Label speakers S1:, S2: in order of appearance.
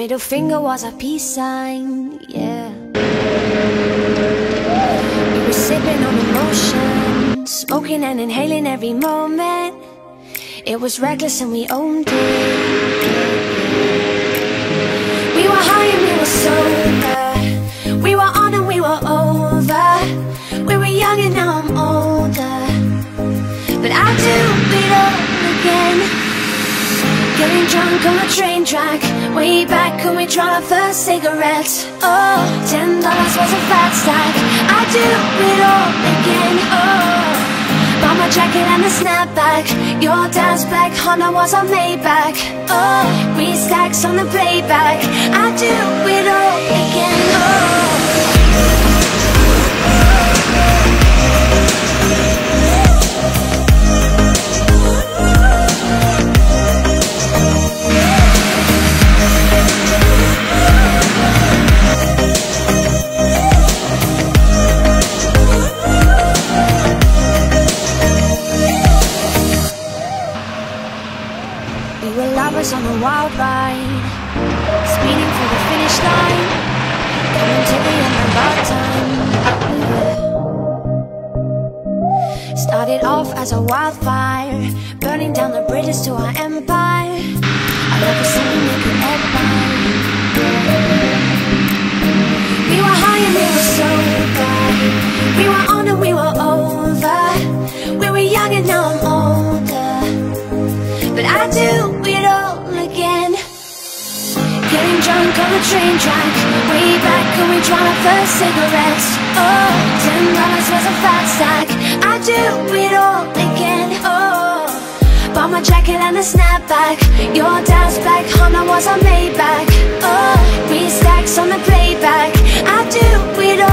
S1: middle finger was a peace sign, yeah. We were sipping on emotion, smoking and inhaling every moment. It was reckless and we owned it. We were high and we were sober. Getting drunk on the train track. Way back when we tried our first cigarettes. Oh, ten dollars was a fat stack. I'd do it all again, oh. Bought my jacket and a snapback. Your dad's black Honda was a Maybach. Oh, stacks We were lovers on a wild ride Speeding for the finish line Coming to the end of our time. Started off as a wildfire Burning down the bridges to our empire I love was something we could Drunk on the train track. Way back when we tried our first cigarettes. Oh, ten dollars was a fat stack I do it all again, oh Bought my jacket and a snapback. Your dad's black Honda was a Maybach. Oh, three stacks on the playback. I do it all